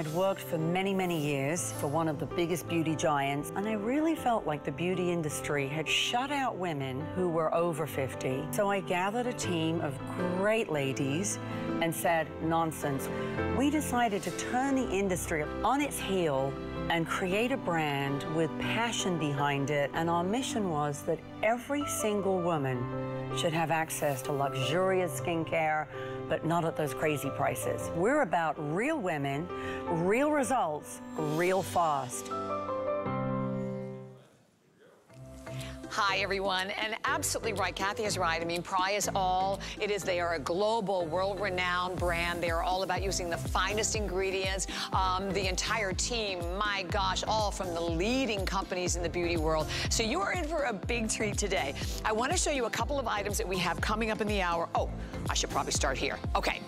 I'd worked for many, many years for one of the biggest beauty giants, and I really felt like the beauty industry had shut out women who were over 50. So I gathered a team of great ladies and said, nonsense. We decided to turn the industry on its heel and create a brand with passion behind it. And our mission was that every single woman should have access to luxurious skincare, but not at those crazy prices. We're about real women, real results, real fast. Hi, everyone. And absolutely right. Cathy is right. I mean, PRAI is all, it is, they are a global, world-renowned brand. They are all about using the finest ingredients. Um, the entire team, my gosh, all from the leading companies in the beauty world. So you are in for a big treat today. I want to show you a couple of items that we have coming up in the hour. Oh, I should probably start here. Okay.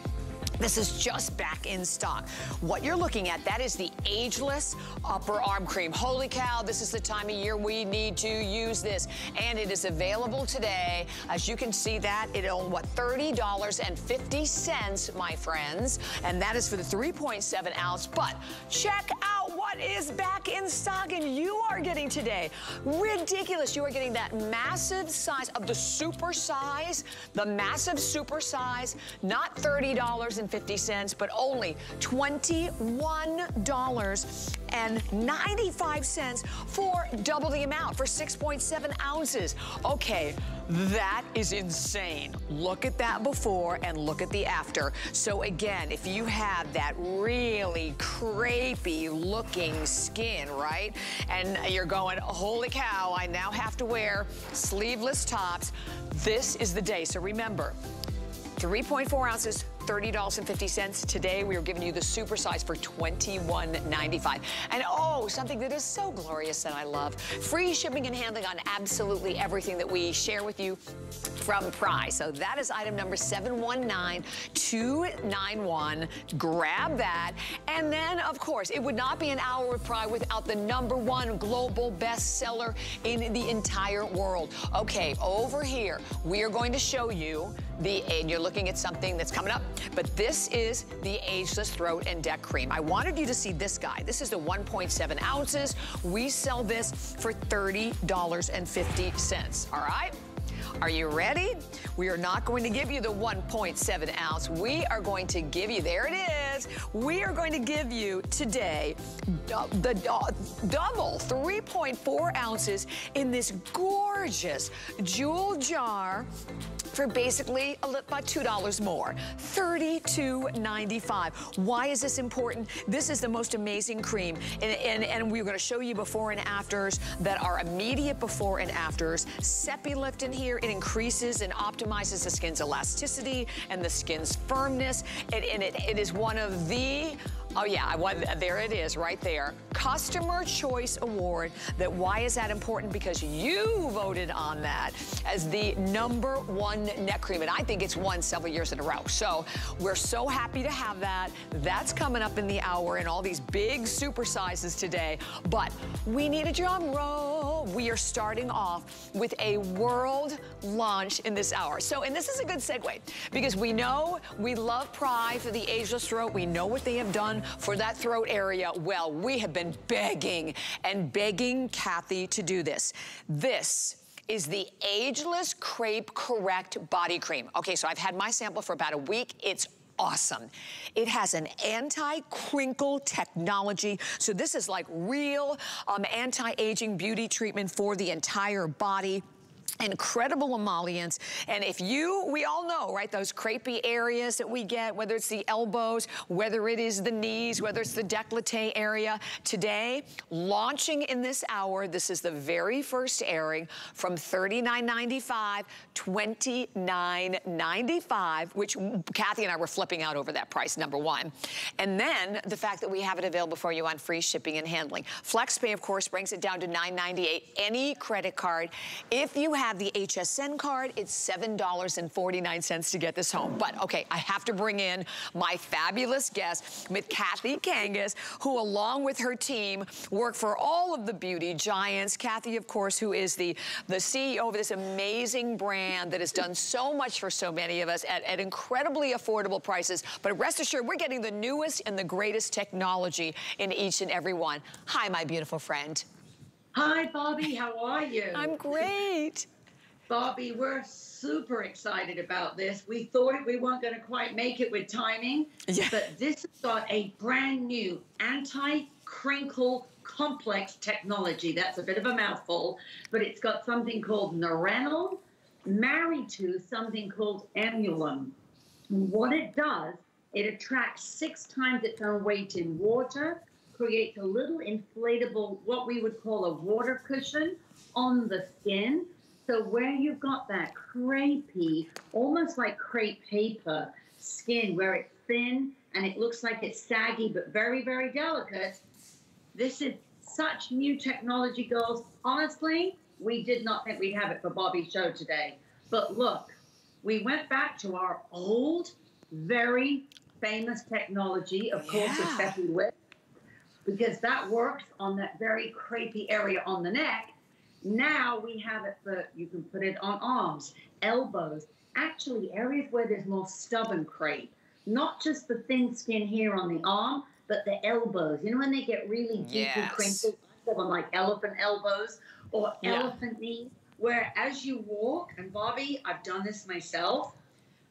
This is just back in stock. What you're looking at, that is the ageless upper arm cream. Holy cow, this is the time of year we need to use this. And it is available today. As you can see that, it on what, $30.50, my friends. And that is for the 3.7 ounce. But check out what is back in stock and you are getting today. Ridiculous. You are getting that massive size of the super size, the massive super size, not $30 50 cents, but only $21.95 for double the amount for 6.7 ounces. Okay, that is insane. Look at that before and look at the after. So again, if you have that really crepey looking skin, right? And you're going, holy cow, I now have to wear sleeveless tops. This is the day. So remember, 3.4 ounces, $30.50. Today, we are giving you the super size for $21.95. And oh, something that is so glorious that I love. Free shipping and handling on absolutely everything that we share with you from PRAI. So that is item number 719291. Grab that. And then, of course, it would not be an hour with PRAI without the number one global bestseller in the entire world. Okay, over here, we are going to show you the, and you're looking at something that's coming up, but this is the Ageless Throat and Neck Cream. I wanted you to see this guy. This is the 1.7 ounces. We sell this for $30.50, all right? Are you ready? We are not going to give you the 1.7 ounce. We are going to give you, there it is. We are going to give you today uh, the uh, double 3.4 ounces in this gorgeous jewel jar for basically about $2 more. $32.95. Why is this important? This is the most amazing cream. And, and, and we're gonna show you before and afters that are immediate before and afters. Sepilift in here, it increases and optimizes the skin's elasticity and the skin's firmness. It, and it, it is one of the Oh yeah, I want, there it is right there. Customer Choice Award. That why is that important? Because you voted on that as the number one neck cream. And I think it's won several years in a row. So we're so happy to have that. That's coming up in the hour and all these big super sizes today. But we need a drum roll. We are starting off with a world launch in this hour. So, and this is a good segue because we know we love PRAI for the ageless throat. We know what they have done for that throat area, well, we have been begging and begging Cathy to do this. This is the Ageless Crepe Correct Body Cream. Okay, so I've had my sample for about a week. It's awesome. It has an anti-crinkle technology. So this is like real um, anti-aging beauty treatment for the entire body incredible emollients. And if you, we all know, right, those crepey areas that we get, whether it's the elbows, whether it is the knees, whether it's the décolleté area, today, launching in this hour, this is the very first airing from $39.95, $29.95, which Cathy and I were flipping out over that price, number one. And then the fact that we have it available for you on free shipping and handling. FlexPay, of course, brings it down to $9.98, any credit card. If you have the HSN card, it's $7.49 to get this home. But okay, I have to bring in my fabulous guest with Cathy Kangas, who along with her team work for all of the beauty giants. Cathy, of course, who is the, the CEO of this amazing brand that has done so much for so many of us at, at incredibly affordable prices. But rest assured, we're getting the newest and the greatest technology in each and every one. Hi, my beautiful friend. Hi, Bobbi. How are you? I'm great. Bobbi, we're super excited about this. We thought we weren't going to quite make it with timing, yeah. but this has got a brand new anti-crinkle complex technology. That's a bit of a mouthful, but it's got something called Neurenol married to something called Amulum. What it does, it attracts six times its own weight in water, creates a little inflatable, what we would call a water cushion on the skin. So where you've got that crepey, almost like crepe paper skin, where it's thin and it looks like it's saggy but very, very delicate, this is such new technology, girls. Honestly, we did not think we'd have it for Bobbi's show today. But look, we went back to our old, very famous technology, of course, yeah. of Becky Whip, because that works on that very crepey area on the neck. Now we have it for, you can put it on arms, elbows, actually areas where there's more stubborn crepe. Not just the thin skin here on the arm, but the elbows. You know when they get really deep yes. and crinkled, them like elephant elbows or yeah. elephant knees, where as you walk, and Bobbi, I've done this myself.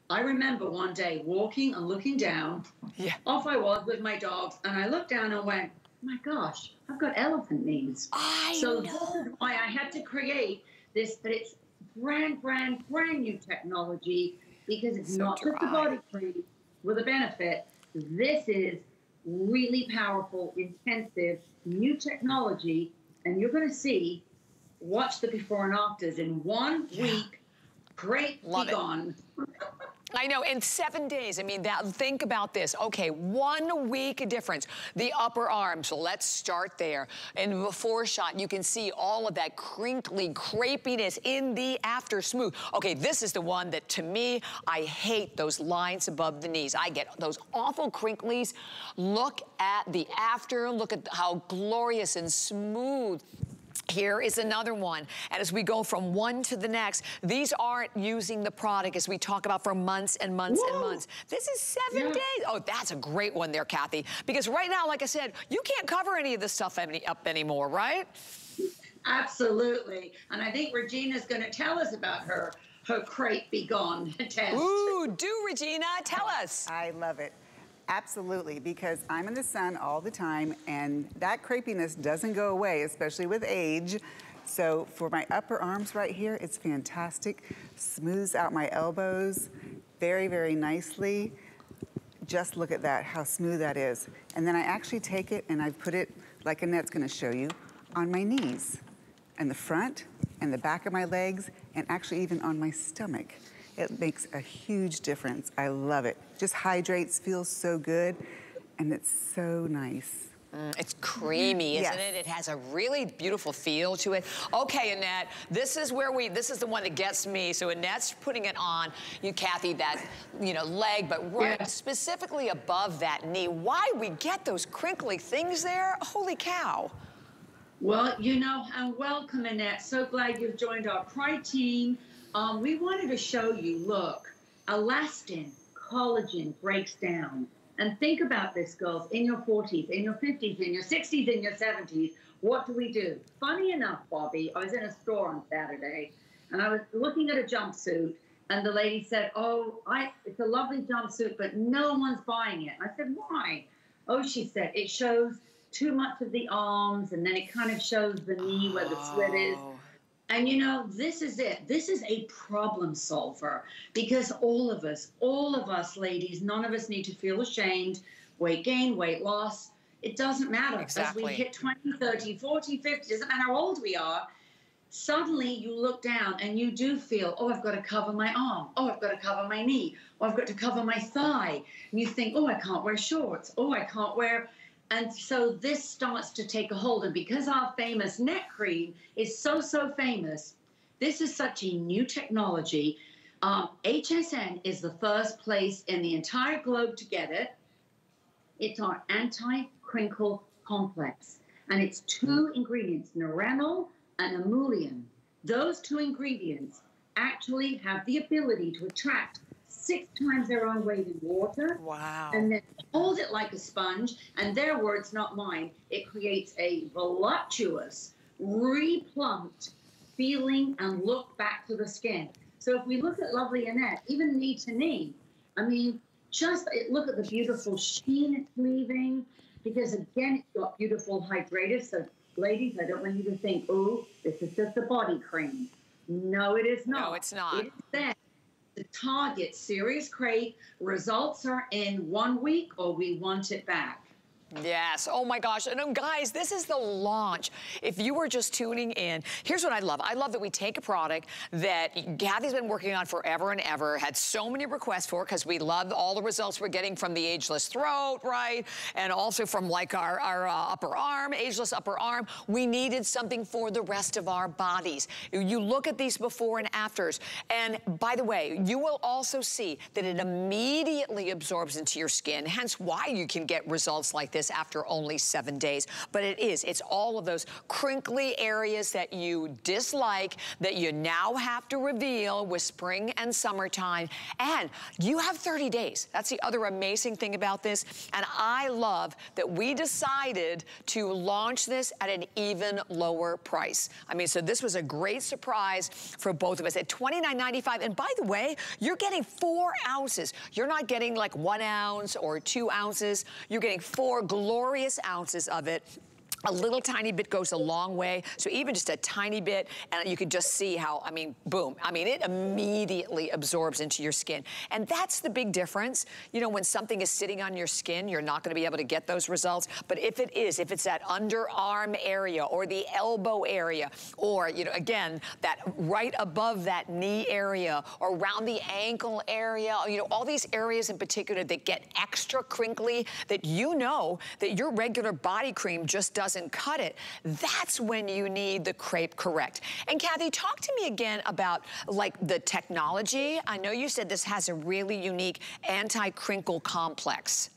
I remember one day walking and looking down. Yeah. Off I was with my dogs, and I looked down and went, my gosh, I've got elephant knees. I so know. this is why I had to create this, but it's brand, brand, brand new technology because it's so not dry. just a body cream with a benefit. This is really powerful, intensive, new technology, and you're going to see. Watch the before and afters in one yeah. week. Great, Love be gone. I know, in seven days, I mean, that, think about this. Okay, one week difference. The upper arms, let's start there. In the before shot, you can see all of that crinkly crepiness in the after smooth. Okay, this is the one that, to me, I hate those lines above the knees. I get those awful crinklies. Look at the after, look at how glorious and smooth here is another one. And as we go from one to the next, these aren't using the product as we talk about for months and months Whoa. and months. This is seven yeah. days. Oh, that's a great one there, Cathy. Because right now, like I said, you can't cover any of this stuff any, up anymore, right? Absolutely. And I think Regina's going to tell us about her her crepe be gone test. Ooh, do Regina, tell us. I love it. Absolutely, because I'm in the sun all the time and that crepiness doesn't go away, especially with age. So for my upper arms right here, it's fantastic. Smooths out my elbows very, very nicely. Just look at that, how smooth that is. And then I actually take it and I put it, like Annette's gonna show you, on my knees and the front and the back of my legs and actually even on my stomach. It makes a huge difference. I love it. Just hydrates, feels so good, and it's so nice. Mm, it's creamy, isn't yes. it? It has a really beautiful feel to it. Okay, Annette, this is where we, this is the one that gets me. So Annette's putting it on, you, Cathy, that, you know, leg, but right yeah. specifically above that knee. Why we get those crinkly things there? Holy cow. Well, you know, and welcome, Annette. So glad you've joined our Pride team. Um, we wanted to show you, look, elastin, collagen breaks down. And think about this, girls, in your 40s, in your 50s, in your 60s, in your 70s, what do we do? Funny enough, Bobbi, I was in a store on Saturday and I was looking at a jumpsuit and the lady said, oh, I, it's a lovely jumpsuit, but no one's buying it. I said, why? Oh, she said, it shows too much of the arms and then it kind of shows the knee where the slit is. And you know, this is it. This is a problem solver because all of us, all of us ladies, none of us need to feel ashamed. Weight gain, weight loss, it doesn't matter. Exactly. As we hit 20, 30, 40, 50, doesn't matter how old we are, suddenly you look down and you do feel, oh, I've got to cover my arm. Oh, I've got to cover my knee. Oh, I've got to cover my thigh. And you think, oh, I can't wear shorts. Oh, I can't wear and so this starts to take a hold. And because our famous neck cream is so, so famous, This is such a new technology. Um, HSN is the first place in the entire globe to get it. It's our anti-crinkle complex. And it's two ingredients, Neurenol and Emulsion. Those two ingredients actually have the ability to attract six times their own weight in water. Wow. And then hold it like a sponge. And their words, not mine. It creates a voluptuous, replumped feeling and look back to the skin. So if we look at Lovely Annette, even knee to knee, I mean, just look at the beautiful sheen it's leaving because again, it's got beautiful hydrated. So ladies, I don't want you to think, oh, this is just a body cream. No, it is not. No, it's not. It's there to target serious crepe. Results are in one week or we want it back. Yes. Oh my gosh. And um, guys, this is the launch. If you were just tuning in, here's what I love. I love that we take a product that Cathy's been working on forever and ever, had so many requests for because we love all the results we're getting from the ageless throat, right? And also from like our, our uh, upper arm, ageless upper arm. We needed something for the rest of our bodies. You look at these before and afters. And by the way, you will also see that it immediately absorbs into your skin, hence why you can get results like this this after only seven days. But it is, it's all of those crinkly areas that you dislike that you now have to reveal with spring and summertime. And you have 30 days. That's the other amazing thing about this. And I love that we decided to launch this at an even lower price. I mean, so this was a great surprise for both of us at $29.95. And by the way, you're getting four ounces. You're not getting like one ounce or two ounces. You're getting four glorious ounces of it a little tiny bit goes a long way. So even just a tiny bit, and you can just see how, I mean, boom. I mean, it immediately absorbs into your skin. And that's the big difference. You know, when something is sitting on your skin, you're not gonna be able to get those results. But if it is, if it's that underarm area or the elbow area, or, you know, again, that right above that knee area or around the ankle area, you know, all these areas in particular that get extra crinkly that you know that your regular body cream just does doesn't cut it, that's when you need the Crepe Correct. And Cathy, talk to me again about like the technology. I know you said this has a really unique anti-crinkle complex.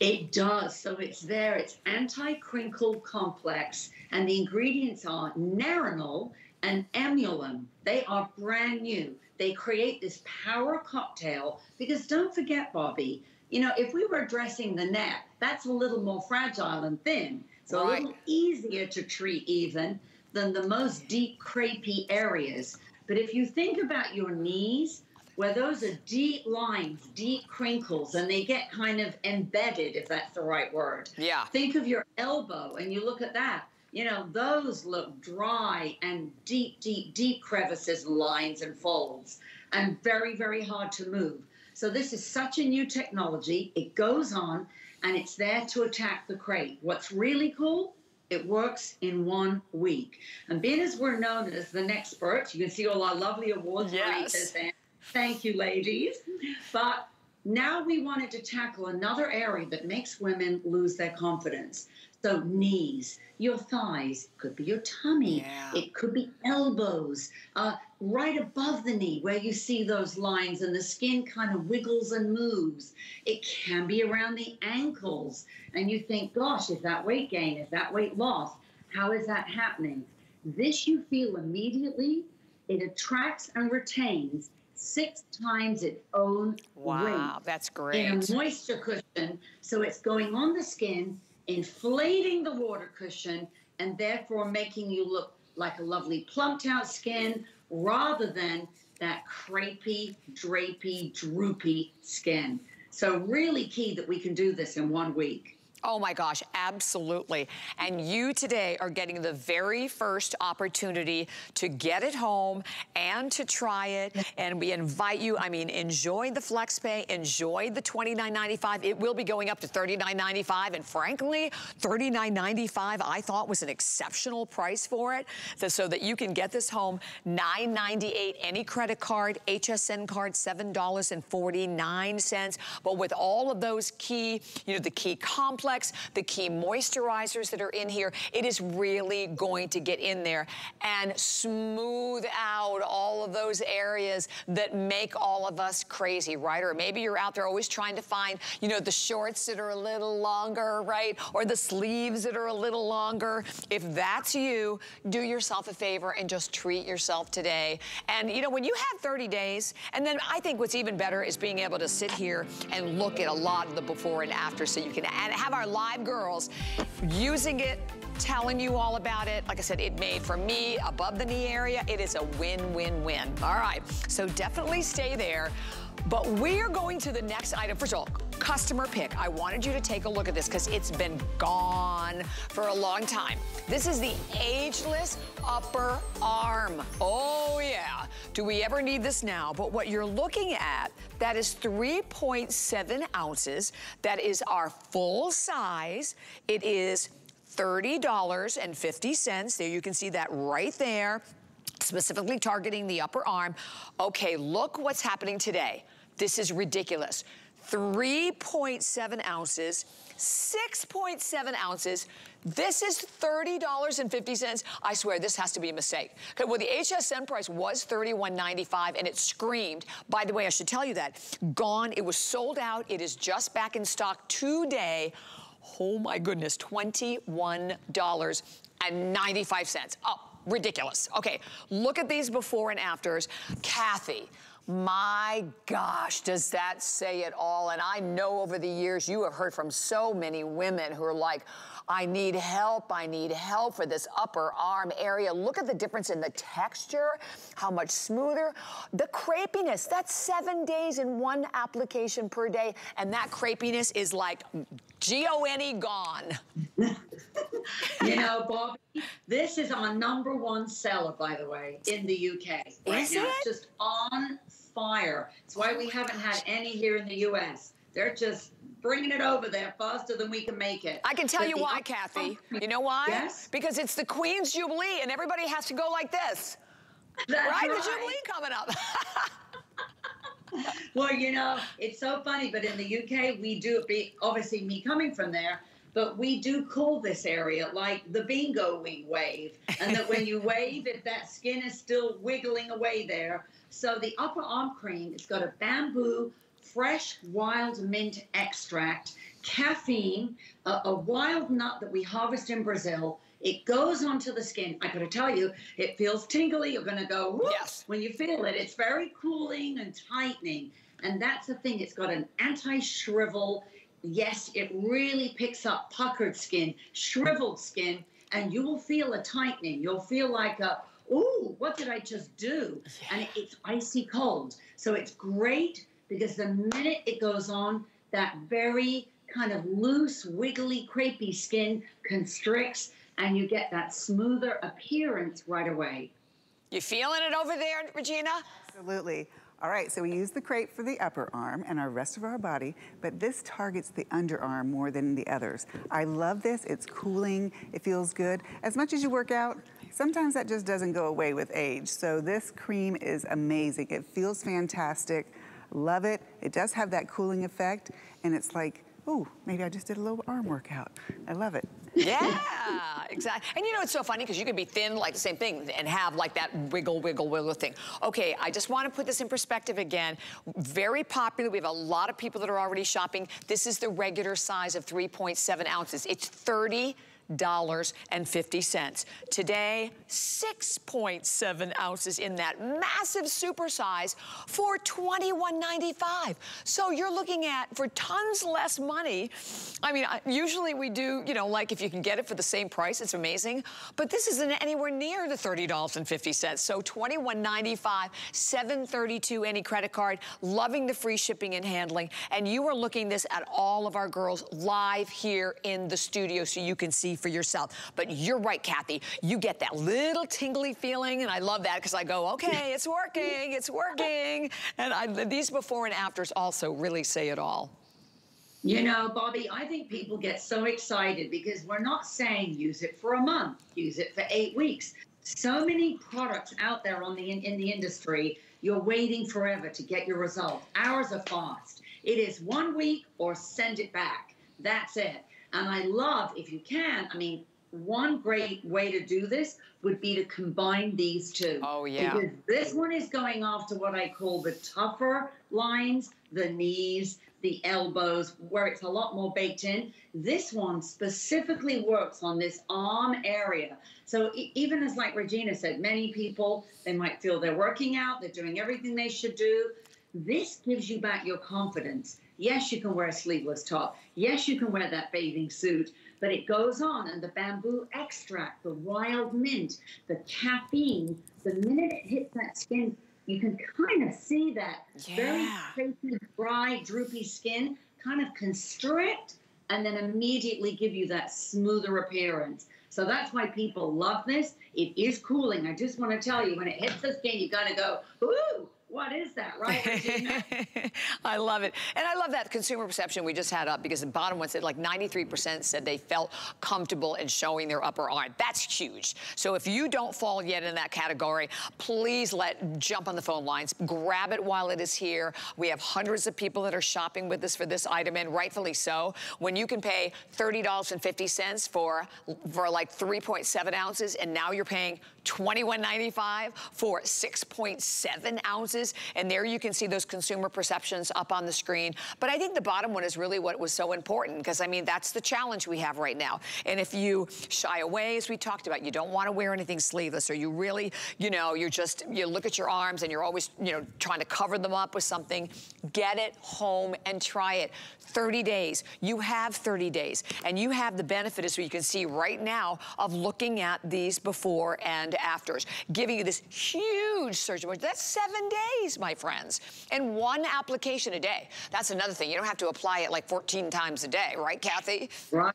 It does. So it's there. It's anti-crinkle complex. And the ingredients are Neurenol and Emulsion. They are brand new. They create this power cocktail because don't forget, Bobbi, you know, if we were addressing the neck, that's a little more fragile and thin. So right. a little easier to treat even than the most deep crepey areas. But if you think about your knees, where those are deep lines, deep crinkles, and they get kind of embedded, if that's the right word. Yeah. Think of your elbow and you look at that. You know, those look dry and deep, deep, deep crevices, lines, and folds, and very, very hard to move. So this is such a new technology. It goes on and it's there to attack the crepe. What's really cool, it works in one week. And being as we're known as the Nexperts, you can see all our lovely awards. Yes. Thank you, ladies. But now we wanted to tackle another area that makes women lose their confidence. So knees, your thighs, could be your tummy, yeah. it could be elbows, uh, right above the knee where you see those lines and the skin kind of wiggles and moves. It can be around the ankles. And you think, gosh, is that weight gain? Is that weight loss? How is that happening? This you feel immediately. It attracts and retains six times its own wow, weight. Wow, that's great. In a moisture cushion. So it's going on the skin inflating the water cushion and therefore making you look like a lovely plumped out skin rather than that crepey, drapey, droopy skin. So really key that we can do this in one week. Oh my gosh, absolutely. And you today are getting the very first opportunity to get it home and to try it. And we invite you, I mean, enjoy the FlexPay, enjoy the $29.95. It will be going up to $39.95. And frankly, $39.95 I thought was an exceptional price for it. So, that you can get this home, $9.98 any credit card, HSN card, $7.49. But with all of those key, you know, the key complex complex, the key moisturizers that are in here, it is really going to get in there and smooth out all of those areas that make all of us crazy, right? Or maybe you're out there always trying to find, you know, the shorts that are a little longer, right? Or the sleeves that are a little longer. If that's you, do yourself a favor and just treat yourself today. And, you know, when you have 30 days, and then I think what's even better is being able to sit here and look at a lot of the before and after so you can have our live girls using it telling you all about it. Like I said, it made for me above the knee area. It is a win-win-win. All right, so definitely stay there. But we are going to the next item. First of all, customer pick. I wanted you to take a look at this because it's been gone for a long time. This is the ageless upper arm. Oh yeah. Do we ever need this now? But what you're looking at, that is 3.7 ounces. That is our full size. It is $30.50. There you can see that right there specifically targeting the upper arm. Okay, look what's happening today. This is ridiculous. 3.7 ounces, 6.7 ounces. This is $30.50. I swear this has to be a mistake. Okay, well, the HSN price was $31.95 and it screamed. By the way, I should tell you that. Gone. It was sold out. It is just back in stock today. Oh my goodness, $21.95. Oh, ridiculous. Okay, look at these before and afters. Cathy, my gosh, does that say it all? And I know over the years you have heard from so many women who are like, I need help, I need help for this upper arm area. Look at the difference in the texture, how much smoother. The crepiness, that's seven days in one application per day, and that crepiness is like G-O-N-E gone. you know, Bob, this is our number one seller, by the way, in the UK. Right is now. it? It's just on fire. It's why we haven't had any here in the U.S. They're just bringing it over there faster than we can make it. I can tell but you why, Cathy. You know why? Yes. Because it's the Queen's Jubilee and everybody has to go like this. That's right? right. The Jubilee coming up. well, you know, it's so funny, but in the UK, we do, be obviously me coming from there, but we do call this area like the bingo wing wave. And that when you wave, if that skin is still wiggling away there, so the upper arm cream, it's got a bamboo, fresh wild mint extract, caffeine, a, a wild nut that we harvest in Brazil. It goes onto the skin. I gotta tell you, it feels tingly. You're gonna go, Whoop! yes. When you feel it, it's very cooling and tightening. And that's the thing, it's got an anti shrivel. Yes, it really picks up puckered skin, shriveled skin, and you will feel a tightening. You'll feel like a, ooh, what did I just do? Yeah. And it's icy cold. So it's great because the minute it goes on, that very kind of loose, wiggly, crepey skin constricts and you get that smoother appearance right away. You feeling it over there, Regina? Absolutely. All right, so we use the crepe for the upper arm and our rest of our body, but this targets the underarm more than the others. I love this, it's cooling, it feels good. As much as you work out, sometimes that just doesn't go away with age. So this cream is amazing. It feels fantastic. Love it. It does have that cooling effect. And it's like, oh, maybe I just did a little arm workout. I love it. Yeah, exactly. And you know, it's so funny because you could be thin, like the same thing, and have like that wiggle, wiggle, wiggle thing. Okay, I just want to put this in perspective again. Very popular. We have a lot of people that are already shopping. This is the regular size of 3.7 ounces. It's 30 $6.50. Today, 6.7 ounces in that massive super size for $21.95. So you're looking at, for tons less money, I mean, usually we do, you know, like if you can get it for the same price, it's amazing. But this isn't anywhere near the $30.50. So $21.95, $7.32 any credit card, loving the free shipping and handling. And you are looking this at all of our girls live here in the studio so you can see for yourself. But you're right, Cathy. You get that little tingly feeling, and I love that because I go, okay, it's working, it's working. And I, these before and afters also really say it all. You know, Bobbi, I think people get so excited because we're not saying use it for a month, use it for eight weeks. So many products out there on the in, in the industry, you're waiting forever to get your result. Ours are fast. It is one week or send it back. That's it. And I love, if you can, I mean, one great way to do this would be to combine these two. Oh, yeah. Because this one is going after what I call the tougher lines, the knees, the elbows, where it's a lot more baked in. This one specifically works on this arm area. So even as like Regina said, many people, they might feel they're working out, they're doing everything they should do. This gives you back your confidence. Yes, you can wear a sleeveless top. Yes, you can wear that bathing suit but it goes on, and the bamboo extract, the wild mint, the caffeine, the minute it hits that skin, you can kind of see that yeah. very crepey, dry, droopy skin kind of constrict and then immediately give you that smoother appearance. So that's why people love this. It is cooling. I just want to tell you, when it hits the skin, you got to go, ooh, what is that, right, I love it. And I love that consumer perception we just had up because the bottom one said like 93% said they felt comfortable in showing their upper arm. That's huge. So if you don't fall yet in that category, please let jump on the phone lines. Grab it while it is here. We have hundreds of people that are shopping with us for this item, and rightfully so. When you can pay $30.50 for, for like 3.7 ounces, and now you're paying $21.95 for 6.7 ounces. And there you can see those consumer perceptions up on the screen. But I think the bottom one is really what was so important because, I mean, that's the challenge we have right now. And if you shy away, as we talked about, you don't want to wear anything sleeveless or you really, you know, you're just, you look at your arms and you're always, you know, trying to cover them up with something, get it home and try it. 30 days. You have 30 days. And you have the benefit, as you can see right now, of looking at these before and afters, giving you this huge surge. That's seven days, my friends, and one application a day. That's another thing. You don't have to apply it like 14 times a day, right, Cathy? Right.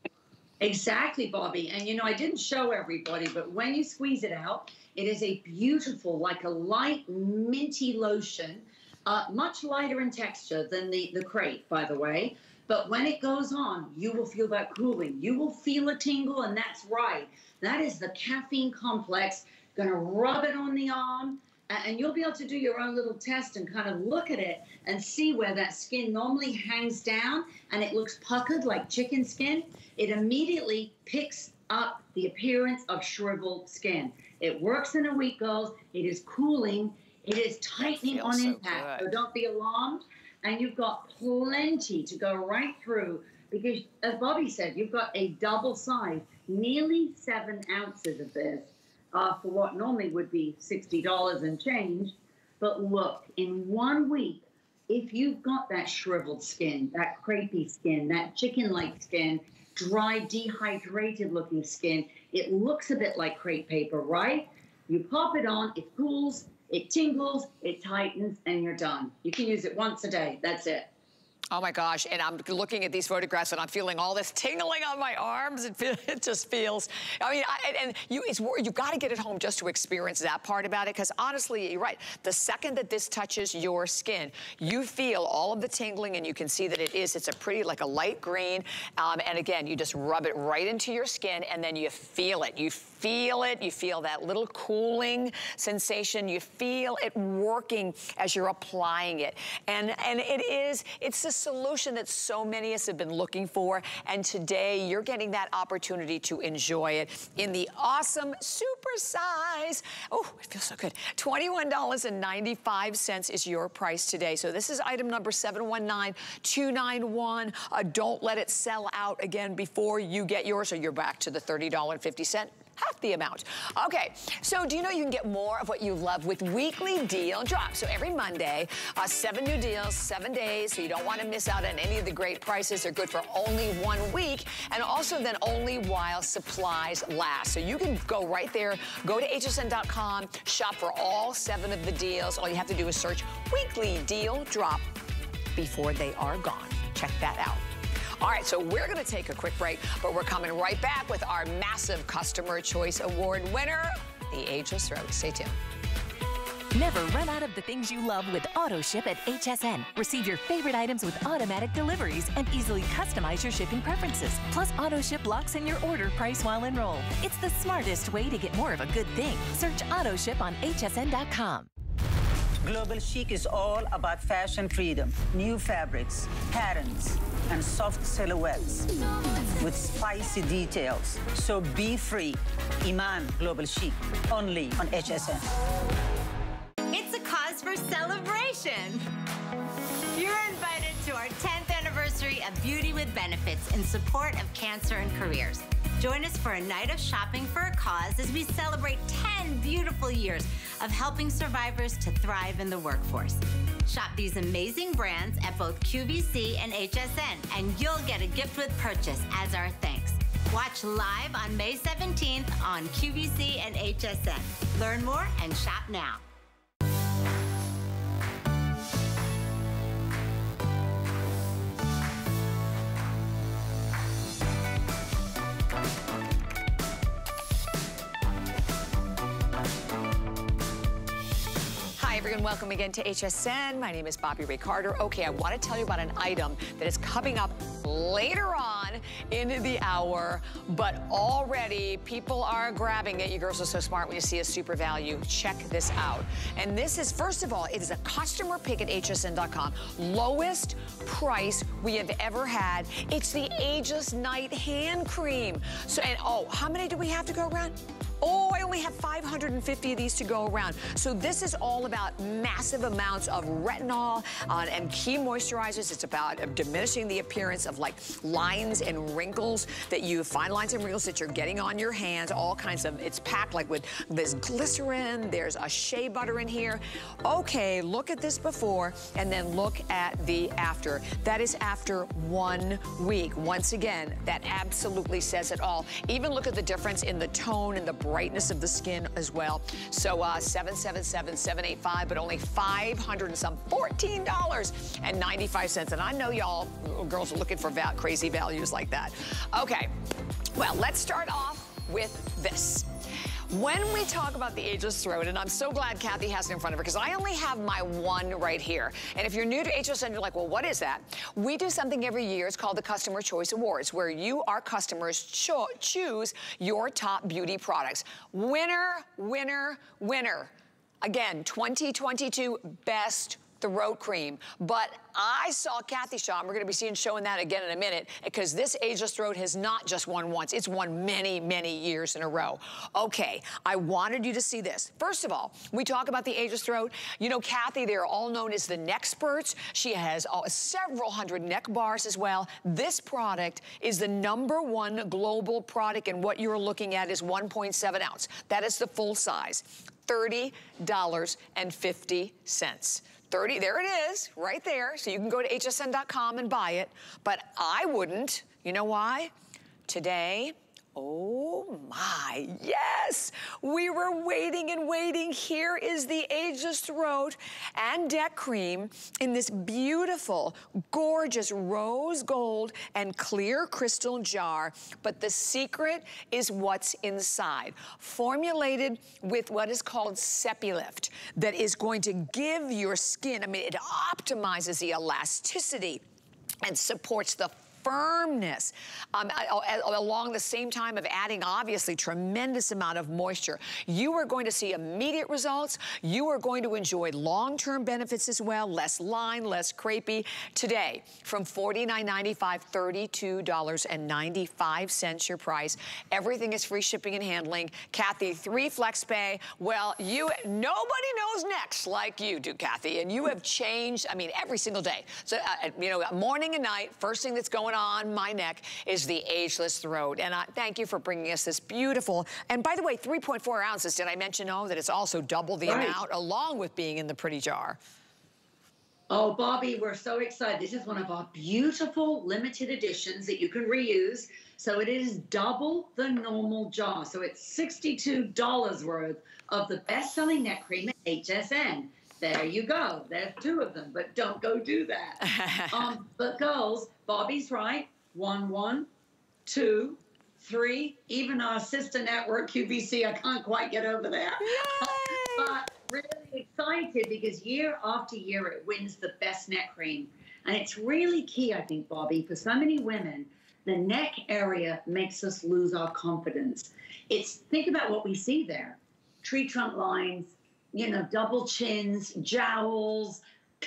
Exactly, Bobbi. And you know, I didn't show everybody, but when you squeeze it out, it is a beautiful, like a light minty lotion, uh, much lighter in texture than the, the crepe, by the way. But when it goes on, you will feel that cooling. You will feel a tingle, and that's right. That is the caffeine complex. To rub it on the arm, and you'll be able to do your own little test and kind of look at it and see where that skin normally hangs down and it looks puckered like chicken skin. It immediately picks up the appearance of shriveled skin. It works in a week, girls. It is cooling. It is tightening on so impact. Good. So don't be alarmed. And you've got plenty to go right through because, as Bobbi said, you've got a double size nearly seven ounces of this uh, for what normally would be $60 and change. But look, in one week, if you've got that shriveled skin, that crepey skin, that chicken like skin, dry, dehydrated looking skin, it looks a bit like crepe paper, right? You pop it on, it cools, it tingles, it tightens, and you're done. You can use it once a day. That's it. Oh my gosh, and I'm looking at these photographs and I'm feeling all this tingling on my arms. It, feel, it just feels, I mean, I, and you, it's, you've got to get it home just to experience that part about it because honestly, you're right. The second that this touches your skin, you feel all of the tingling and you can see that it is, it's a pretty, like a light green. Um, and again, you just rub it right into your skin and then you feel it. You feel it, you feel that little cooling sensation. You feel it working as you're applying it. And, and it is, it's a solution that so many of us have been looking for. And today you're getting that opportunity to enjoy it in the awesome super size. Oh, it feels so good. $21.95 is your price today. So this is item number 719291. Uh, don't let it sell out again before you get yours or you're back to the $30.50 half the amount. Okay, so do you know you can get more of what you love with weekly deal drops? So every Monday, uh, seven new deals, seven days, so you don't want to miss out on any of the great prices. They're good for only one week, and also then only while supplies last. So you can go right there, go to hsn.com, shop for all seven of the deals. All you have to do is search weekly deal drop before they are gone. Check that out. All right, so we're going to take a quick break, but we're coming right back with our massive Customer Choice Award winner, the Ageless Rose. Stay tuned. Never run out of the things you love with AutoShip at HSN. Receive your favorite items with automatic deliveries and easily customize your shipping preferences. Plus, AutoShip locks in your order price while enrolled. It's the smartest way to get more of a good thing. Search AutoShip on hsn.com. Global Chic is all about fashion freedom, new fabrics, patterns, and soft silhouettes with spicy details. So be free. Iman Global Chic, only on HSN. It's a cause for celebration. You're invited to our 10th anniversary of Beauty with Benefits in support of cancer and careers. Join us for a night of shopping for a cause as we celebrate 10 beautiful years of helping survivors to thrive in the workforce. Shop these amazing brands at both QVC and HSN, and you'll get a gift with purchase as our thanks. Watch live on May 17th on QVC and HSN. Learn more and shop now. Everyone. Welcome again to HSN. My name is Bobbi Ray Carter. Okay, I want to tell you about an item that is coming up later on in the hour, but already people are grabbing it. You girls are so smart when you see a super value. Check this out. And this is, first of all, it is a customer pick at hsn.com. Lowest price we have ever had. It's the Ageless Night Hand Cream. So, and oh, how many do we have to go around? Oh, I only have 550 of these to go around. So this is all about massive amounts of retinol uh, and key moisturizers. It's about diminishing the appearance of like lines and wrinkles that you, fine lines and wrinkles that you're getting on your hands, all kinds of, it's packed like with, there's glycerin, there's a shea butter in here. Okay, look at this before and then look at the after. That is after one week. Once again, that absolutely says it all. Even look at the difference in the tone and the brightness of the skin as well. So uh, 777-785, but only 500 and some $14.95. And I know y'all girls are looking for val crazy values like that. Okay, well, let's start off with this. When we talk about the ageless throat, and I'm so glad Cathy has it in front of her because I only have my one right here. And if you're new to HSN, you're like, well, what is that? We do something every year. It's called the Customer Choice Awards, where you, our customers, cho choose your top beauty products. Winner, winner, winner. Again, 2022 Best throat cream. But I saw Cathy Shaw, and we're gonna be seeing showing that again in a minute, because this ageless throat has not just won once, it's won many, many years in a row. Okay, I wanted you to see this. First of all, we talk about the ageless throat. You know, Cathy, they're all known as the neck. She has uh, several hundred neck bars as well. This product is the number one global product, and what you're looking at is 1.7 ounce. That is the full size. $30.50. 30, there it is, right there. So you can go to hsn.com and buy it, but I wouldn't. You know why? Today, Oh my, yes! We were waiting and waiting. Here is the Ageless Throat and Neck Cream in this beautiful, gorgeous rose gold and clear crystal jar. But the secret is what's inside. Formulated with what is called Sepilift that is going to give your skin, I mean, it optimizes the elasticity and supports the firmness um, along the same time of adding obviously tremendous amount of moisture. You are going to see immediate results. You are going to enjoy long-term benefits as well, less line, less crepey. Today, from $49.95, $32.95 your price. Everything is free shipping and handling. Cathy, three flex pay. Well, you, nobody knows next like you do, Cathy, and you have changed, I mean, every single day. So, uh, you know, morning and night, first thing that's going on my neck is the ageless throat. And I thank you for bringing us this beautiful, and by the way, 3.4 ounces. Did I mention, oh, that it's also double the right. amount along with being in the pretty jar? Oh, Bobbi, we're so excited. This is one of our beautiful limited editions that you can reuse. So it is double the normal jar. So it's $62 worth of the best-selling neck cream at HSN. There you go. There's two of them, but don't go do that. um, but girls, Bobbi's right. One, one, two, three. Even our sister network, QVC, I can't quite get over there. but really excited because year after year it wins the best neck cream. And it's really key, I think, Bobbi, for so many women, the neck area makes us lose our confidence. It's think about what we see there tree trunk lines, you know, double chins, jowls,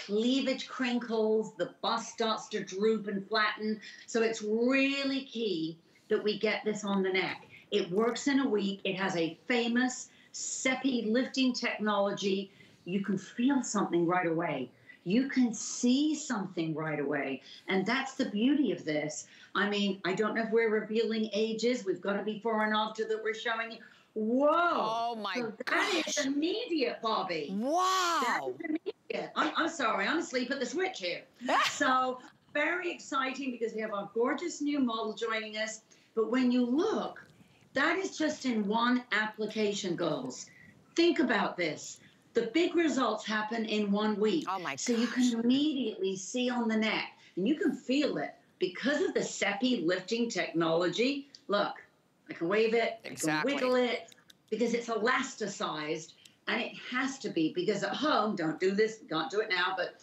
cleavage crinkles, the bust starts to droop and flatten. So it's really key that we get this on the neck. It works in a week. It has a famous CEPI lifting technology. You can feel something right away. You can see something right away. And that's the beauty of this. I mean, I don't know if we're revealing ages. We've got a before and after that we're showing you. Whoa. Oh my so That gosh. is immediate, Bobbi. Wow. That is I'm, I'm sorry, I'm asleep at the switch here. so very exciting because we have our gorgeous new model joining us. But when you look, that is just in one application, girls. Think about this. The big results happen in one week. Oh my So you can immediately see on the neck and you can feel it because of the CEPI lifting technology. Look, I can wave it, Exactly. I can wiggle it because it's elasticized and it has to be because at home, don't do this, don't do it now, but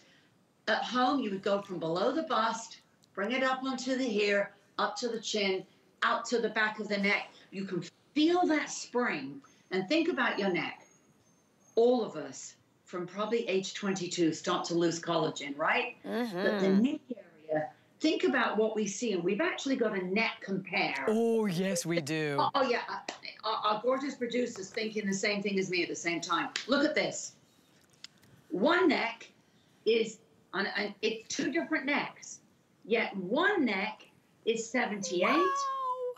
at home you would go from below the bust, bring it up onto the hair, up to the chin, out to the back of the neck. You can feel that spring and think about your neck. All of us from probably age 22 start to lose collagen, right? But the mm-hmm. neck area, think about what we see, and we've actually got a neck compare. Oh, yes, we do. Oh, oh, yeah. uh, Our, our gorgeous producer's thinking the same thing as me at the same time. Look at this. One neck is on, on it's two different necks, yet one neck is 78. Wow.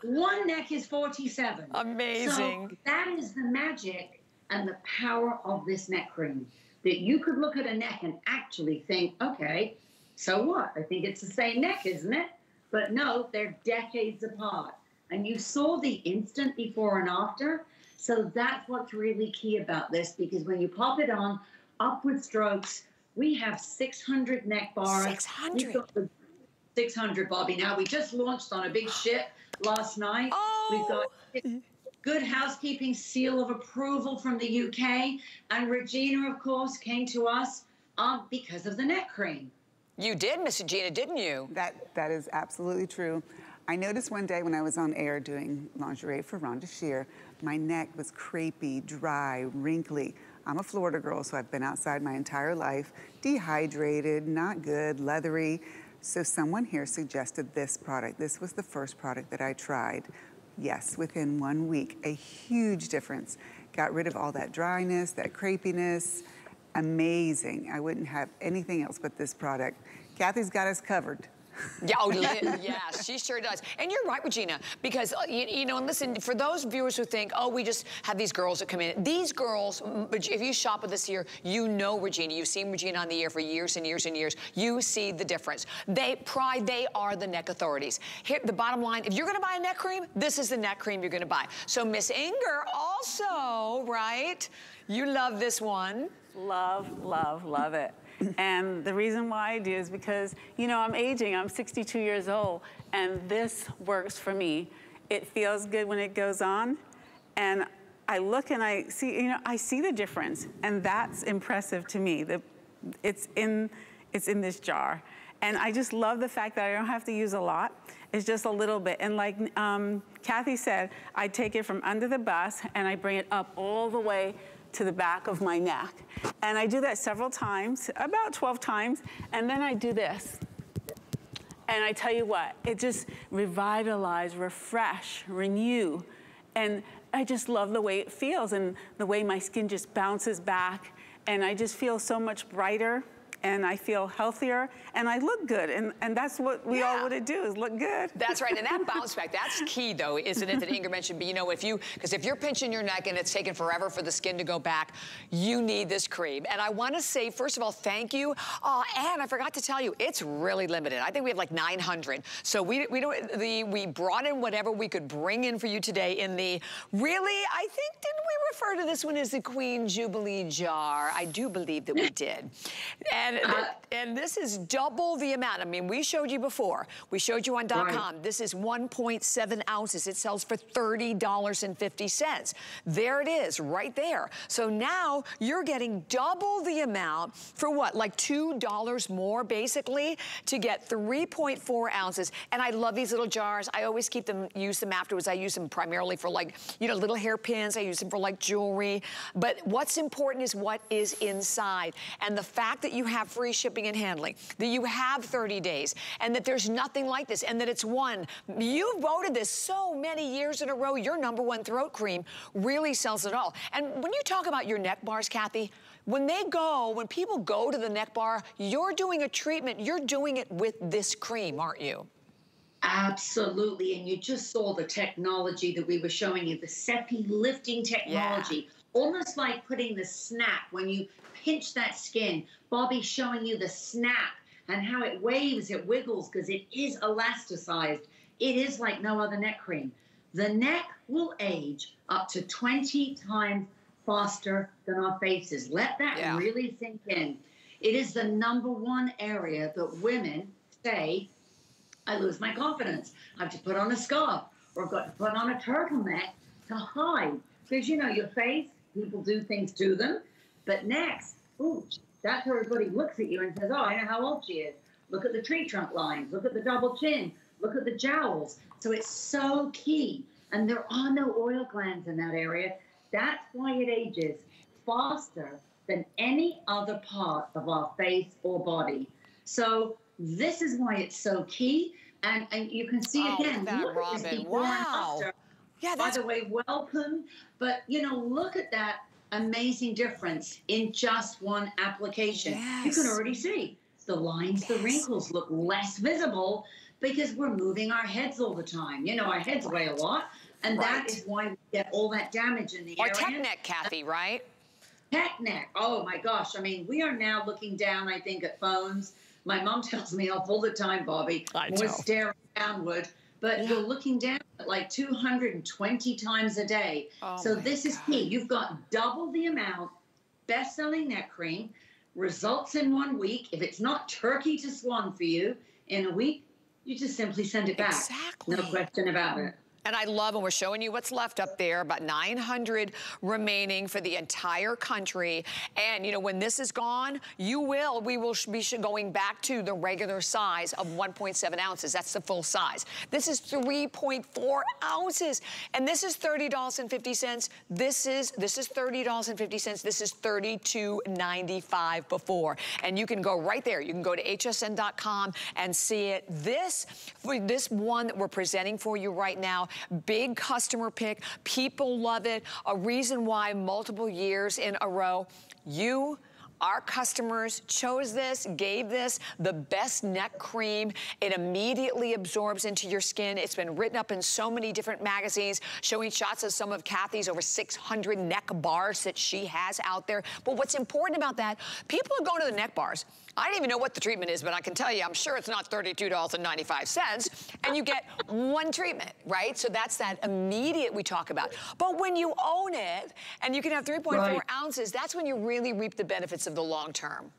One neck is 47. Amazing. So that is the magic and the power of this neck cream. That you could look at a neck and actually think, okay, so what? I think it's the same neck, isn't it? But no, they're decades apart. And you saw the instant before and after. So that's what's really key about this because when you pop it on, upward strokes, we have 600 neck bars. 600? We've got the 600, Bobbi. Now, we just launched on a big ship last night. Oh. We've got good housekeeping seal of approval from the UK. And Regina, of course, came to us um, because of the neck cream. You did, Miss Gina, didn't you? That that is absolutely true. I noticed one day when I was on air doing lingerie for Rhonda Shear, my neck was crepey, dry, wrinkly. I'm a Florida girl, so I've been outside my entire life, dehydrated, not good, leathery. So someone here suggested this product. This was the first product that I tried. Yes, within one week, a huge difference. Got rid of all that dryness, that crepiness. Amazing. I wouldn't have anything else but this product. Cathy's got us covered. Yeah, oh, li- yeah, she sure does. And you're right, Regina, because, uh, you, you know, and listen, for those viewers who think, oh, we just have these girls that come in, these girls, if you shop with us here, you know Regina. You've seen Regina on the air for years and years and years. You see the difference. They, PRAI, they are the neck authorities. Here, the bottom line, if you're gonna buy a neck cream, this is the neck cream you're gonna buy. So Miss Inger also, right? You love this one. Love, love, love it. And the reason why I do is because, you know, I'm aging, I'm 62 years old, and this works for me. It feels good when it goes on, and I look and I see, you know, I see the difference, and that's impressive to me. The, it's in, it's in this jar. And I just love the fact that I don't have to use a lot. It's just a little bit. And like um, Cathy said, I take it from under the bus and I bring it up all the way to the back of my neck. And I do that several times, about 12 times, and then I do this. And I tell you what, it just revitalize, refresh, renew. And I just love the way it feels and the way my skin just bounces back. And I just feel so much brighter and I feel healthier and I look good. And, and that's what we all want to do is look good. That's right, and that bounce back, that's key though, isn't it, that Inger mentioned, but you know, if you, because if you're pinching your neck and it's taking forever for the skin to go back, you need this cream. And I wanna say, first of all, thank you. Uh, and I forgot to tell you, it's really limited. I think we have like 900. So we, we don't, the, we brought in whatever we could bring in for you today in the, really, I think, didn't we refer to this one as the Queen Jubilee jar? I do believe that we did. And And, uh, and this is double the amount. I mean, we showed you before. We showed you on dot .com. Right. This is 1.7 ounces. It sells for $30.50. There it is, right there. So now you're getting double the amount for what, like $2 more, basically, to get 3.4 ounces. And I love these little jars. I always keep them, use them afterwards. I use them primarily for like, you know, little hairpins. I use them for like jewelry. But what's important is what is inside. And the fact that you have free shipping and handling, that you have 30 days, and that there's nothing like this, and that it's one. You voted this so many years in a row. Your number one throat cream really sells it all. And when you talk about your neck bars, Cathy, when they go, when people go to the neck bar, you're doing a treatment, you're doing it with this cream, aren't you? Absolutely. And you just saw the technology that we were showing you, the SEPI lifting technology. Yeah. Almost like putting the snap when you pinch that skin. Bobbi showing you the snap and how it waves, it wiggles because it is elasticized. It is like no other neck cream. The neck will age up to 20 times faster than our faces. Let that yeah. really sink in. It is the number one area that women say I lose my confidence. I have to put on a scarf or I've got to put on a turtleneck to hide. Because, you know, your face, people do things to them. But next, ooh, that's where everybody looks at you and says, oh, I know how old she is. Look at the tree trunk lines. Look at the double chin. Look at the jowls. So it's so key. And there are no oil glands in that area. That's why it ages faster than any other part of our face or body. So this is why it's so key. And, and you can see oh, again, that, look Robin. at this wow. Yeah, that's... By the way, welcome. But, you know, look at that amazing difference in just one application. Yes. You can already see the lines, yes. the wrinkles look less visible because we're moving our heads all the time. You know, our heads weigh a lot, and right. that is why we get all that damage in the or area. Or tech neck, Cathy, right? Tech neck. Oh my gosh. I mean, we are now looking down, I think, at phones my mom tells me off all the time, Bobbi. I More staring downward. But yeah. you're looking down at like 220 times a day. Oh so this God. is key. You've got double the amount, best-selling neck cream, results in one week. If it's not turkey to swan for you in a week, you just simply send it back. Exactly. No question about it. And I love, and we're showing you what's left up there, about 900 remaining for the entire country. And, you know, when this is gone, you will, we will be going back to the regular size of 1.7 ounces. That's the full size. This is 3.4 ounces. And this is $30.50. This is, this is $30.50. This is $32.95 before. And you can go right there. You can go to hsn.com and see it. This, this one that we're presenting for you right now Big customer pick. People love it. A reason why multiple years in a row. You our customers chose this, gave this the best neck cream. It immediately absorbs into your skin. It's been written up in so many different magazines, showing shots of some of Cathy's over 600 neck bars that she has out there. But what's important about that, people are going to the neck bars. I don't even know what the treatment is, but I can tell you, I'm sure it's not $32.95. And you get one treatment, right? So that's that immediate we talk about. But when you own it and you can have 3.4 right. ounces, that's when you really reap the benefits of the long term.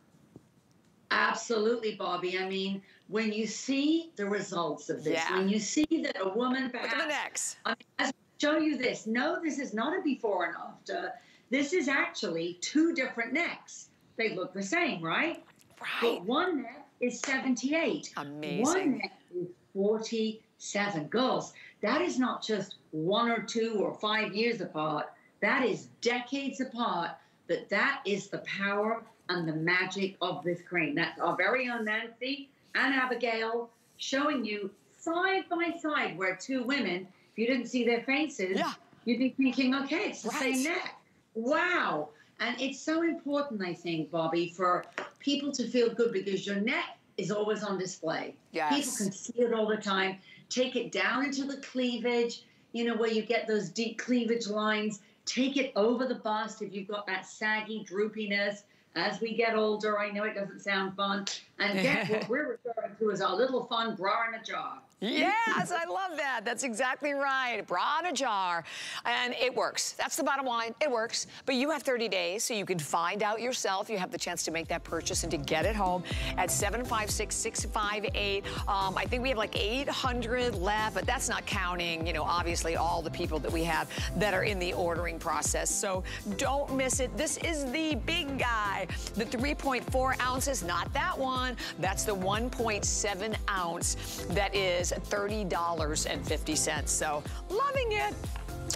Absolutely, Bobbi. I mean, when you see the results of this, yeah. when you see that a woman perhaps, Look at the necks. I mean, show you this. No, this is not a before and after. This is actually two different necks. They look the same, right? Right. But one neck is 78. Amazing. One neck is 47. Girls, that is not just one or two or five years apart. That is decades apart. But that is the power and the magic of this cream. That's our very own Nancy and Abigail showing you side by side where two women, if you didn't see their faces, yeah. you'd be thinking, okay, it's the right. same neck. Wow. And it's so important, I think, Bobbi, for people to feel good because your neck is always on display. Yes. People can see it all the time. Take it down into the cleavage, you know, where you get those deep cleavage lines. Take it over the bust if you've got that saggy droopiness. as we get older, I know it doesn't sound fun, and get what we're referring to as our little fun bra in a jar. Yes, I love that. That's exactly right. Bra in a jar. And it works. That's the bottom line. It works. But you have 30 days, so you can find out yourself. You have the chance to make that purchase and to get it home at 756-658. Um, I think we have like 800 left, but that's not counting, you know, obviously all the people that we have that are in the ordering process. So don't miss it. This is the big guy. The 3.4 ounces, not that one. That's the 1.7 ounce that is $30.50. So loving it.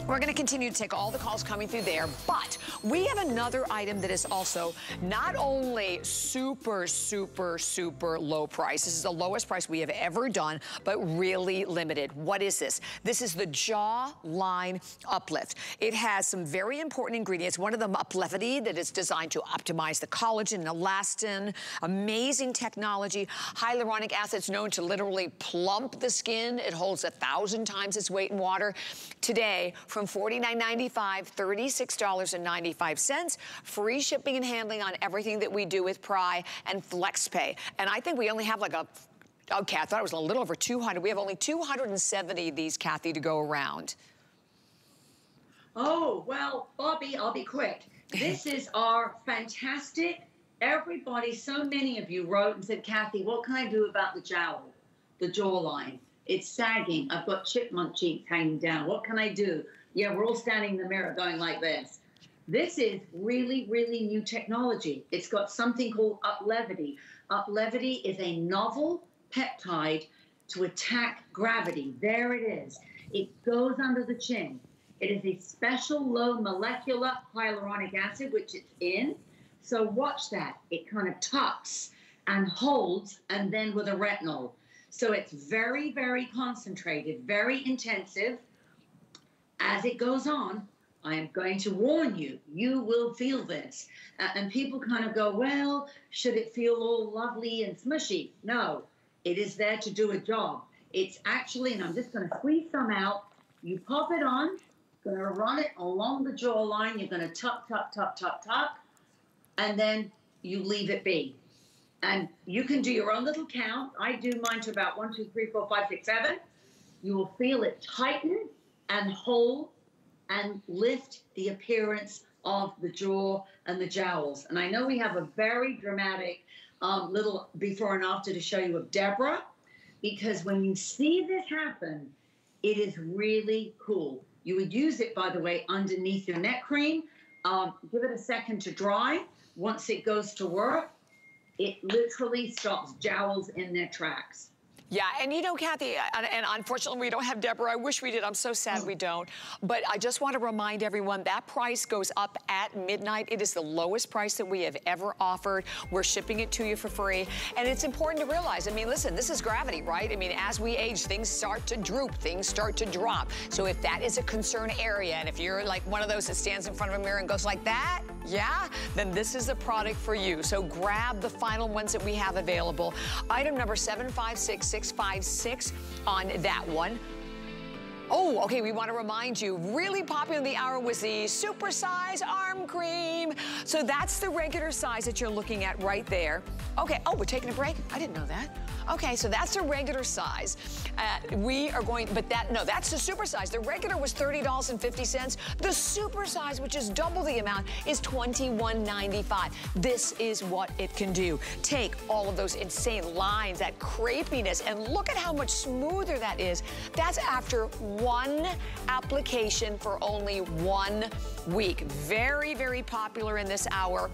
We're going to continue to take all the calls coming through there, but we have another item that is also not only super, super, super low price. This is the lowest price we have ever done, but really limited. What is this? This is the Jaw Line Uplift. It has some very important ingredients. One of them, Uplevity, that is designed to optimize the collagen and elastin. Amazing technology. Hyaluronic acid is known to literally plump the skin. It holds a thousand times its weight in water. Today, from $49.95, $36.95. Free shipping and handling on everything that we do with PRAI and FlexPay. And I think we only have like a Okay, I thought it was a little over 200. We have only 270 of these, Cathy, to go around. Oh, well, Bobbi, I'll be quick. This is our fantastic, everybody, so many of you wrote and said, Cathy, what can I do about the jowl, the jawline? It's sagging. I've got chipmunk cheeks hanging down. What can I do? Yeah, we're all standing in the mirror going like this. This is really, really new technology. It's got something called Uplevity. Uplevity is a novel peptide to attack gravity. There it is. It goes under the chin. It is a special low molecular hyaluronic acid, which it's in. So watch that. It kind of tucks and holds, and then with a retinol. So it's very, very concentrated, very intensive as it goes on, I am going to warn you, you will feel this. Uh, and people kind of go, well, should it feel all lovely and smushy? No, it is there to do a job. It's actually, and I'm just going to squeeze some out. You pop it on, going to run it along the jawline. You're going to tuck, tuck, tuck, tuck, tuck, and then you leave it be. And you can do your own little count. I do mine to about one, two, three, four, five, six, seven. You will feel it tighten and hold and lift the appearance of the jaw and the jowls. And I know we have a very dramatic um, little before and after to show you of Deborah, because when you see this happen, it is really cool. You would use it, by the way, underneath your neck cream. Um, give it a second to dry. Once it goes to work, it literally stops jowls in their tracks. Yeah, and you know, Cathy, uh, and, and, unfortunately we don't have Deborah. I wish we did. I'm so sad we don't. But I just want to remind everyone that price goes up at midnight. It is the lowest price that we have ever offered. We're shipping it to you for free. And it's important to realize, I mean, listen, this is gravity, right? I mean, as we age, things start to droop, things start to drop. So if that is a concern area, and if you're like one of those that stands in front of a mirror and goes like that, yeah, then this is the product for you. So grab the final ones that we have available. Item number 756656 on that one. Oh, okay, we want to remind you, really popular in the hour was the super size arm cream. So that's the regular size that you're looking at right there. Okay, oh, we're taking a break? I didn't know that. Okay, so that's a regular size. Uh, we are going, but that, no, that's the super size. The regular was $30.50. The super size, which is double the amount, is $21.95. This is what it can do. Take all of those insane lines, that crepiness, and look at how much smoother that is. That's after one application for only one week. Very, very popular in this hour.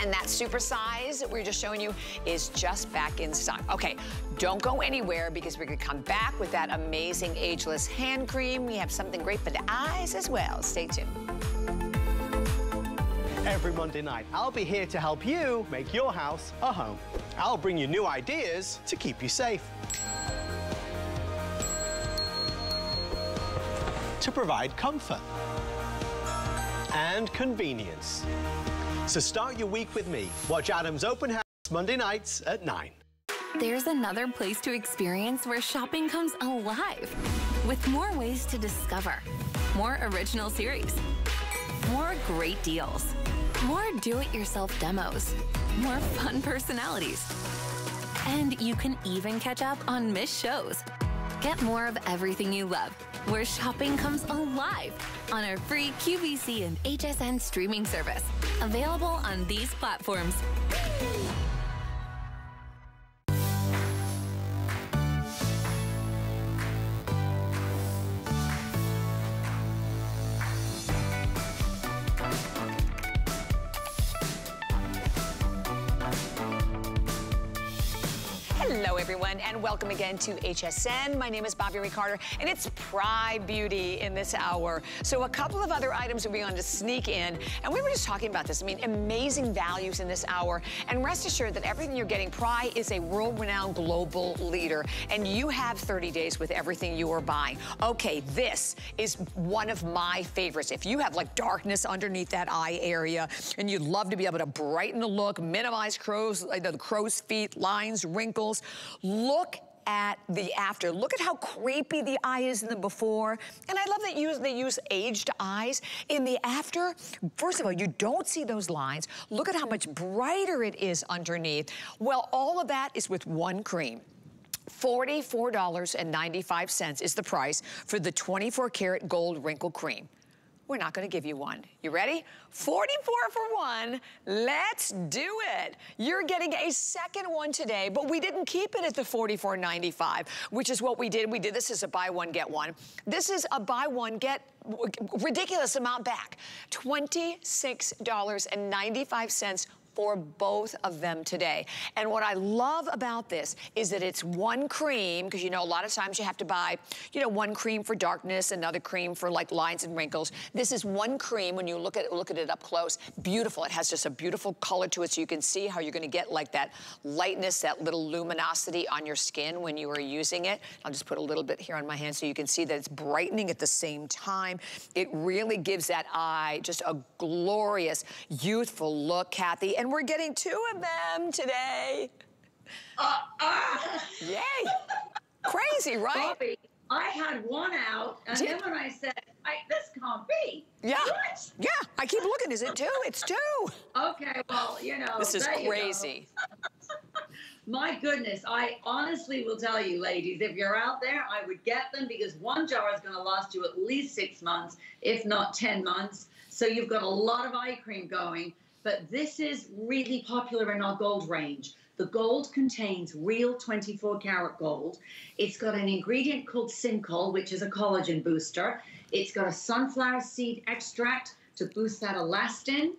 And that super size we are just showing you is just back in stock. Okay, don't go anywhere because we're gonna come back with that amazing ageless hand cream. We have something great for the eyes as well. Stay tuned. Every Monday night, I'll be here to help you make your house a home. I'll bring you new ideas to keep you safe. To provide comfort and convenience. So start your week with me. Watch Adam's Open House Monday nights at 9. There's another place to experience where shopping comes alive with more ways to discover, more original series, more great deals, more do-it-yourself demos, more fun personalities. And you can even catch up on missed shows. Get more of everything you love, where shopping comes alive on our free QVC and HSN streaming service. Available on these platforms. Everyone, and welcome again to HSN. My name is Bobbi Ray Carter, and it's PRAI Beauty in this hour. So a couple of other items we're going to sneak in, and we were just talking about this. I mean, amazing values in this hour, and rest assured that everything you're getting, PRAI is a world-renowned global leader, and you have 30 days with everything you are buying. Okay, this is one of my favorites. If you have like darkness underneath that eye area, and you'd love to be able to brighten the look, minimize crow's, uh, the crow's feet, lines, wrinkles, Look at the after. Look at how creepy the eye is in the before. And I love that use, they use aged eyes. In the after, first of all, you don't see those lines. Look at how much brighter it is underneath. Well, all of that is with one cream. $44.95 is the price for the 24 karat gold wrinkle cream we're not gonna give you one. You ready? 44 for one. Let's do it. You're getting a second one today, but we didn't keep it at the $44.95, which is what we did. We did this as a buy one, get one. This is a buy one, get ridiculous amount back. $26.95 for both of them today. And what I love about this is that it's one cream, because you know, a lot of times you have to buy, you know, one cream for darkness, another cream for like lines and wrinkles. This is one cream when you look at it, look at it up close. Beautiful. It has just a beautiful color to it so you can see how you're gonna get like that lightness, that little luminosity on your skin when you are using it. I'll just put a little bit here on my hand so you can see that it's brightening at the same time. It really gives that eye just a glorious, youthful look, Cathy. And we're getting two of them today. Uh, uh. Yay. Crazy, right? Bobbi, I had one out, and Did then when I said, I, this can't be. Yeah. What? Yeah, I keep looking. Is it two? It's two. Okay, well, you know. This is crazy. My goodness, I honestly will tell you, ladies, if you're out there, I would get them because one jar is going to last you at least six months, if not 10 months. So you've got a lot of eye cream going but this is really popular in our gold range. The gold contains real 24 karat gold. It's got an ingredient called Syncoll, which is a collagen booster. It's got a sunflower seed extract to boost that elastin.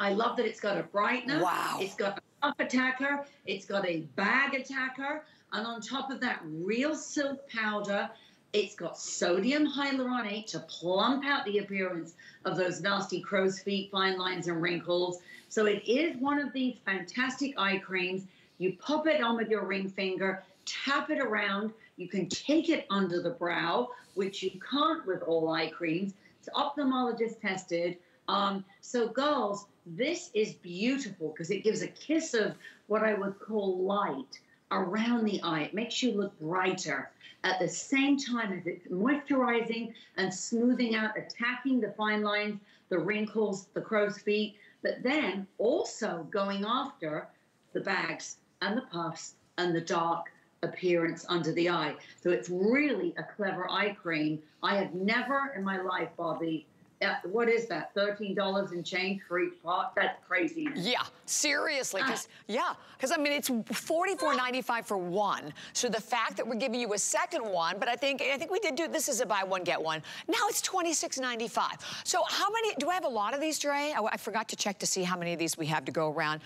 I love that it's got a brightener. Wow. It's got a puff attacker. It's got a bag attacker. And on top of that, real silk powder it's got sodium hyaluronate to plump out the appearance of those nasty crow's feet, fine lines, and wrinkles. So it is one of these fantastic eye creams. You pop it on with your ring finger, tap it around. You can take it under the brow, which you can't with all eye creams. It's ophthalmologist tested. Um, so, girls, this is beautiful because it gives a kiss of what I would call light around the eye. It makes you look brighter at the same time as it's moisturizing and smoothing out, attacking the fine lines, the wrinkles, the crow's feet, but then also going after the bags and the puffs and the dark appearance under the eye. So it's really a clever eye cream. I have never in my life, Bobbi, uh, what is that? Thirteen dollars in change for each pot? That's crazy. Yeah, seriously, because ah. yeah, because I mean it's forty-four ninety-five for one. So the fact that we're giving you a second one, but I think I think we did do this is a buy one get one. Now it's twenty-six ninety-five. So how many? Do I have a lot of these, Dre? I, I forgot to check to see how many of these we have to go around.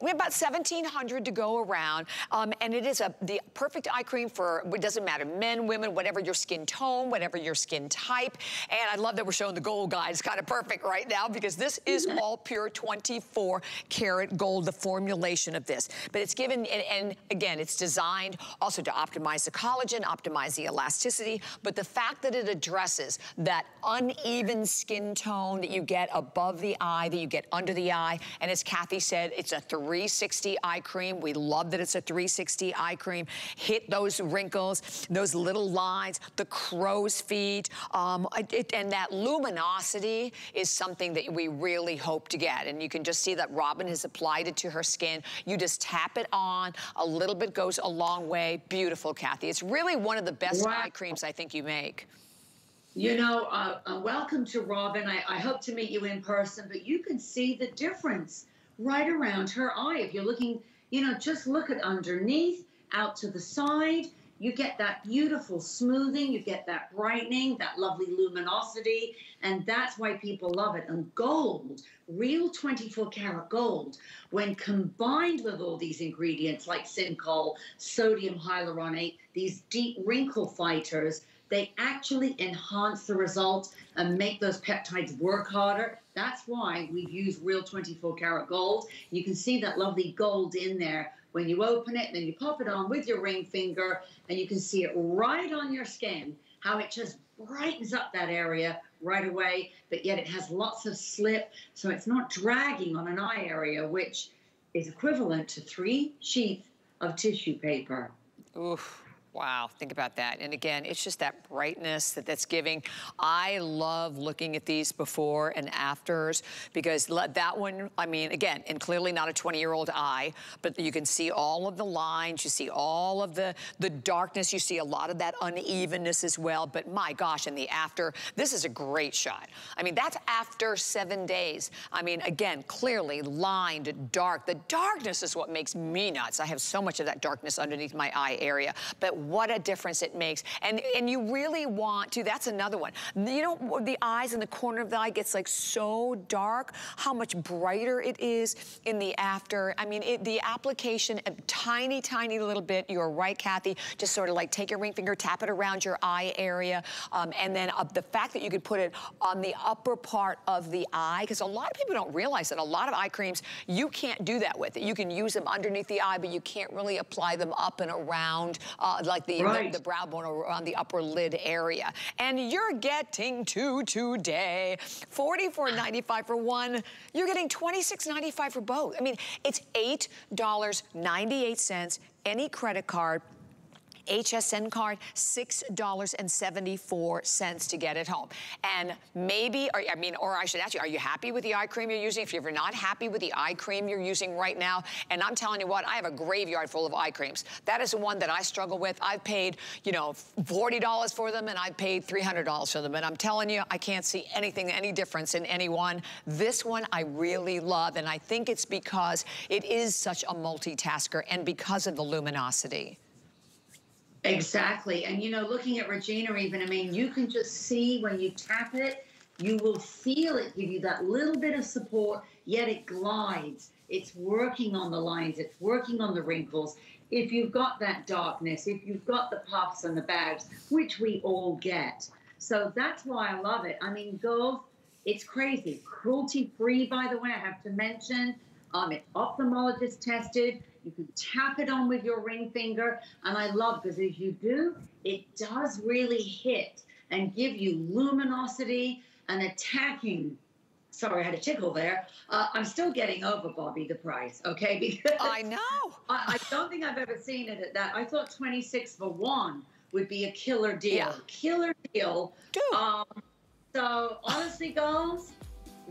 We have about 1,700 to go around, um, and it is a the perfect eye cream for, it doesn't matter, men, women, whatever your skin tone, whatever your skin type. And I love that we're showing the gold guide. It's kind of perfect right now because this is all pure 24 karat gold, the formulation of this. But it's given, and, and again, it's designed also to optimize the collagen, optimize the elasticity, but the fact that it addresses that uneven skin tone that you get above the eye, that you get under the eye, and as Cathy said, it's a 360 eye cream. We love that it's a 360 eye cream. Hit those wrinkles, those little lines, the crow's feet, um, it, and that luminosity is something that we really hope to get. And you can just see that Robin has applied it to her skin. You just tap it on, a little bit goes a long way. Beautiful, Cathy. It's really one of the best wow. eye creams I think you make. You know, uh, uh, welcome to Robin. I, I hope to meet you in person, but you can see the difference right around her eye. If you're looking, you know, just look at underneath, out to the side. You get that beautiful smoothing, you get that brightening, that lovely luminosity, and that's why people love it. And gold, real 24 karat gold, when combined with all these ingredients like Syncoll, sodium hyaluronate, these deep wrinkle fighters, they actually enhance the results and make those peptides work harder. That's why we've used real 24 karat gold. You can see that lovely gold in there when you open it, then you pop it on with your ring finger, and you can see it right on your skin, how it just brightens up that area right away, but yet it has lots of slip, so it's not dragging on an eye area, which is equivalent to three sheets of tissue paper. Oof. Wow, think about that. And again, it's just that brightness that that's giving. I love looking at these before and afters because that one, I mean, again, and clearly not a 20-year-old eye, but you can see all of the lines, you see all of the, the darkness, you see a lot of that unevenness as well. But my gosh, in the after, this is a great shot. I mean, that's after seven days. I mean, again, clearly lined, dark. The darkness is what makes me nuts. I have so much of that darkness underneath my eye area. But what a difference it makes. And, and you really want to, that's another one. You know, the eyes in the corner of the eye gets like so dark, how much brighter it is in the after. I mean, it, the application, a tiny, tiny little bit, you're right, Cathy, just sort of like take your ring finger, tap it around your eye area, um, and then uh, the fact that you could put it on the upper part of the eye, because a lot of people don't realize that a lot of eye creams, you can't do that with it. You can use them underneath the eye, but you can't really apply them up and around, uh, like like the, right. the, the, brow bone or on the upper lid area. And you're getting two today. $44.95 for one. You're getting $26.95 for both. I mean, it's $8.98. Any credit card HSN card, $6.74 to get it home. And maybe, or, I mean, or I should ask you, are you happy with the eye cream you're using? If you're not happy with the eye cream you're using right now, and I'm telling you what, I have a graveyard full of eye creams. That is the one that I struggle with. I've paid, you know, $40 for them and I've paid $300 for them. And I'm telling you, I can't see anything, any difference in any one. This one I really love, and I think it's because it is such a multitasker and because of the luminosity. Exactly. And, you know, looking at Regina even, I mean, you can just see when you tap it, you will feel it give you that little bit of support, yet it glides. It's working on the lines, it's working on the wrinkles. If you've got that darkness, if you've got the puffs and the bags, which we all get. So that's why I love it. I mean, girls, it's crazy. Cruelty free, by the way, I have to mention. Um, it's ophthalmologist tested. You can tap it on with your ring finger. And I love because as you do, it does really hit and give you luminosity and attacking. Sorry, I had a tickle there. Uh, I'm still getting over Bobbi the price, okay? Because I know. I, I, don't think I've ever seen it at that. I thought 26 for one would be a killer deal. Yeah. Killer deal. Dude. Um, so honestly, girls,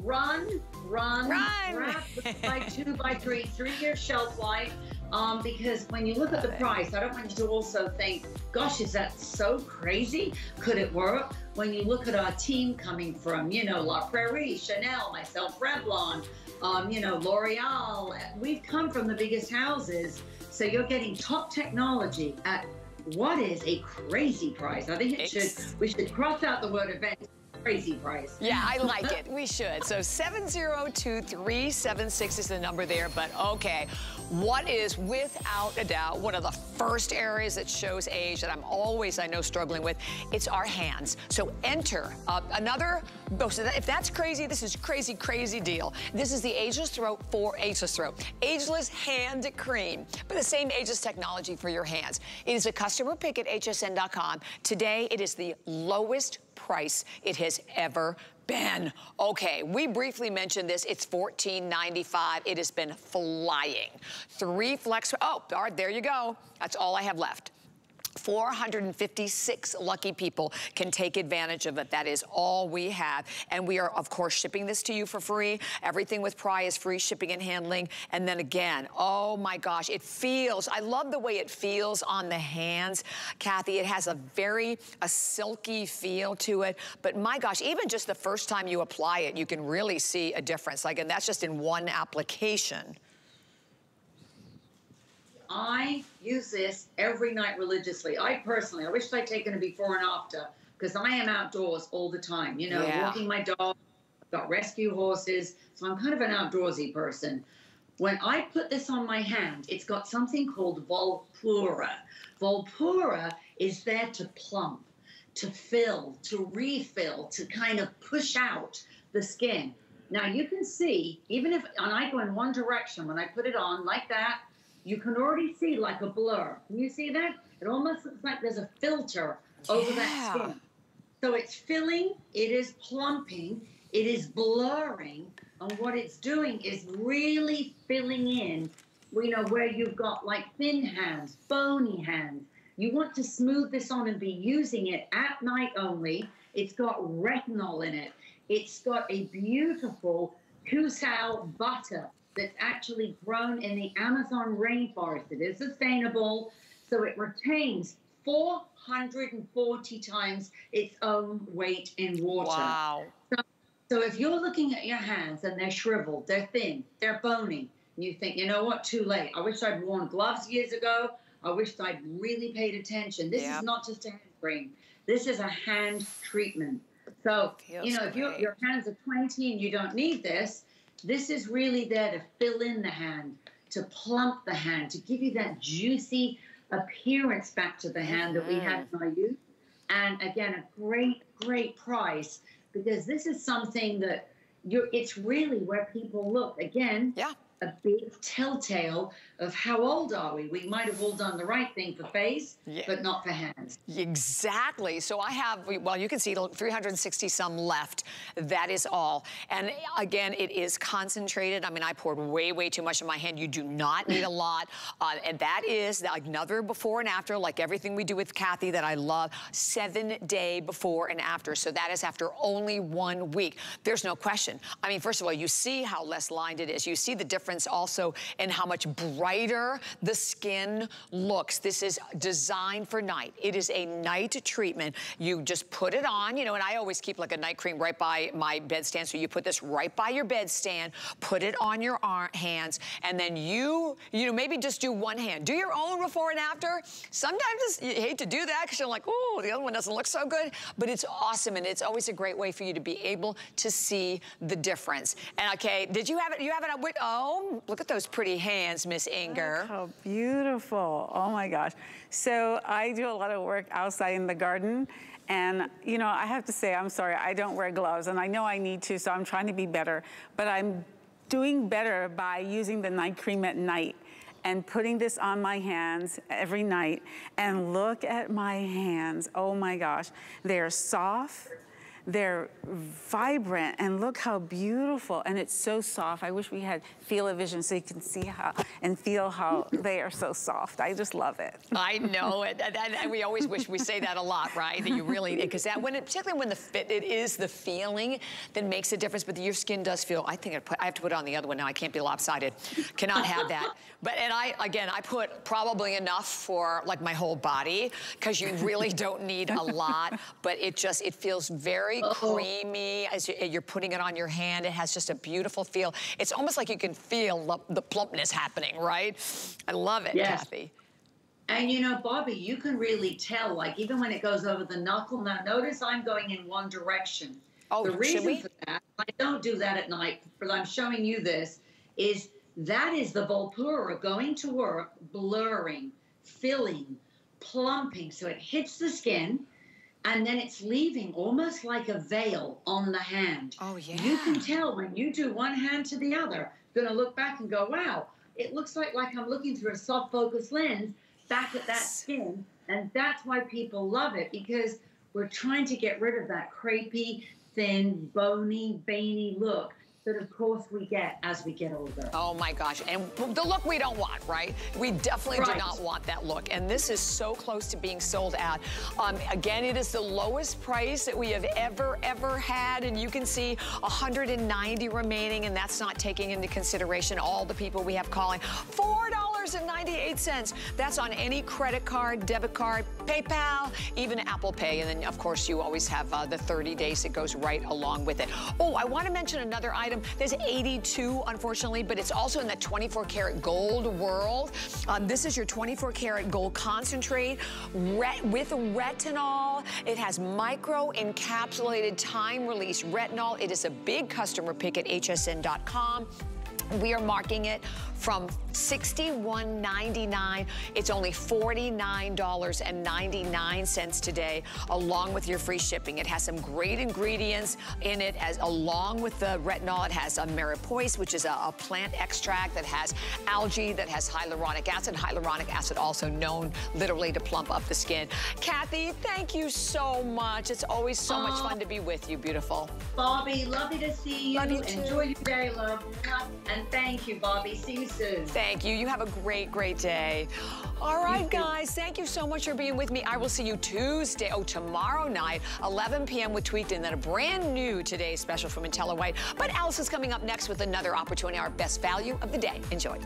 run, run, run. grab by two, by three, three-year shelf life. Um, because when you look at the price, I don't want you to also think, gosh, is that so crazy? Could it work? When you look at our team coming from, you know, La Prairie, Chanel, myself, Revlon, um, you know, L'Oreal, we've come from the biggest houses. So you're getting top technology at what is a crazy price. I think it should we should cross out the word event crazy price. Yeah, I like it. We should. So 702-376 is the number there, but okay. What is, without a doubt, one of the first areas that shows age that I'm always, I know, struggling with? It's our hands. So enter uh, another, oh, if that's crazy, this is crazy, crazy deal. This is the Ageless Throat for Ageless Throat. Ageless Hand Cream, but the same ageless technology for your hands. It is a customer pick at hsn.com. Today, it is the lowest price it has ever been. okay, we briefly mentioned this. It's $14.95. It has been flying. Three flex, oh, all right, there you go. That's all I have left. 456 lucky people can take advantage of it. That is all we have. And we are, of course, shipping this to you for free. Everything with PRAI is free shipping and handling. And then again, oh my gosh, it feels, I love the way it feels on the hands. Cathy, it has a very, a silky feel to it. But my gosh, even just the first time you apply it, you can really see a difference. Like, and that's just in one application. I use this every night religiously. I personally, I wish I'd taken a before and after because I am outdoors all the time. You know, yeah. walking my dog, I've got rescue horses, so I'm kind of an outdoorsy person. When I put this on my hand, it's got something called Volpura. Volpura is there to plump, to fill, to refill, to kind of push out the skin. Now you can see, even if, and I go in one direction, when I put it on like that, you can already see like a blur. Can you see that? It almost looks like there's a filter over yeah. that skin. So it's filling, it is plumping, it is blurring, and what it's doing is really filling in, you know, where you've got like thin hands, bony hands. You want to smooth this on and be using it at night only. It's got retinol in it. It's got a beautiful Cusao butter that's actually grown in the Amazon rainforest. It is sustainable, so it retains 440 times its own weight in water. Wow. So, so if you're looking at your hands and they're shriveled, they're thin, they're bony, and you think, you know what, too late. I wish I'd worn gloves years ago. I wish I'd really paid attention. This is not just a hand cream. This is a hand treatment. So, you know, great. if your hands are 20 and you don't need this, this is really there to fill in the hand, to plump the hand, to give you that juicy appearance back to the hand that we had mm-hmm. in our youth. And again, a great, great price because this is something that you're, it's really where people look. Again, yeah a big telltale of how old are we. We might have all done the right thing for face, yeah. but not for hands. Exactly. So I have, well, you can see 360 some left. That is all. And again, it is concentrated. I mean, I poured way, way too much in my hand. You do not need a lot. Uh, and that is another before and after, like everything we do with Cathy that I love, seven day before and after. So that is after only one week. There's no question. I mean, first of all, you see how less lined it is. You see the difference difference also in how much brighter the skin looks. This is designed for night. It is a night treatment. You just put it on, you know, and I always keep like a night cream right by my bedstand. So you put this right by your bedstand, put it on your arm, hands, and then you, you know, maybe just do one hand. Do your own before and after. Sometimes you hate to do that because you're like, oh, the other one doesn't look so good, but it's awesome. And it's always a great way for you to be able to see the difference. And okay, did you have it, you have it on, oh, Look at those pretty hands, Miss Inger. Look how beautiful. Oh my gosh. So I do a lot of work outside in the garden. And, you know, I have to say, I'm sorry, I don't wear gloves. And I know I need to, so I'm trying to be better. But I'm doing better by using the night cream at night and putting this on my hands every night. And look at my hands. Oh my gosh. They're soft. They're vibrant and look how beautiful. And it's so soft. I wish we had feel-o-vision so you can see how and feel how they are so soft. I just love it. I know it. And, and, we always wish we say that a lot, right? That you really, because that when it, particularly when the fit, it is the feeling that makes a difference, but your skin does feel, I think it, I have to put it on the other one now. I can't be lopsided. Cannot have that. But, and I, again, I put probably enough for like my whole body because you really don't need a lot, but it just, it feels very very uh-huh. creamy as eh, you're putting it on your hand. It has just a beautiful feel. It's almost like you can feel the plumpness happening, right? I love it, yes. Cathy. And you know, Bobbi, you can really tell, like even when it goes over the knuckle. Now, notice I'm going in one direction. Oh, the reason for that, I don't do that at night, but I'm showing you this, is that is the Volpura going to work, blurring, filling, plumping. So it hits the skin and then it's leaving almost like a veil on the hand. Oh, yeah. You can tell when you do one hand to the other, going to look back and go, wow, it looks like, like I'm looking through a soft focus lens back at that skin. And that's why people love it because we're trying to get rid of that crepey, thin, bony, veiny look that of course we get as we get older. Oh my gosh, and the look we don't want, right? We definitely right. do not want that look. And this is so close to being sold out. Um, again, it is the lowest price that we have ever, ever had. And you can see 190 remaining, and that's not taking into consideration all the people we have calling. $4.98. That's on any credit card, debit card, PayPal, even Apple Pay. And then, of course, you always have uh, the 30 days that goes right along with it. Oh, I want to mention another item. There's 82, unfortunately, but it's also in the 24 karat gold world. Um, this is your 24 karat gold concentrate with retinol. It has micro encapsulated time release retinol. It is a big customer pick at hsn.com. We are marking it from $61.99. It's only $49.99 today, along with your free shipping. It has some great ingredients in it, as along with the retinol. It has a mirepoix, which is a, a plant extract that has algae, that has hyaluronic acid. Hyaluronic acid also known literally to plump up the skin. Cathy, thank you so much. It's always so much fun to be with you, beautiful. Bobbi, lovely to see you. Love you Enjoy your day, love. And thank you, Bobbi. See you soon. Thank you. You have a great, great day. All right, guys, thank you so much for being with me. I will see you Tuesday, oh, tomorrow night, 11 p.m. with Tweaked, and then a brand new Today special from IntelliWhite. But Alice is coming up next with another opportunity, our best value of the day. Enjoy.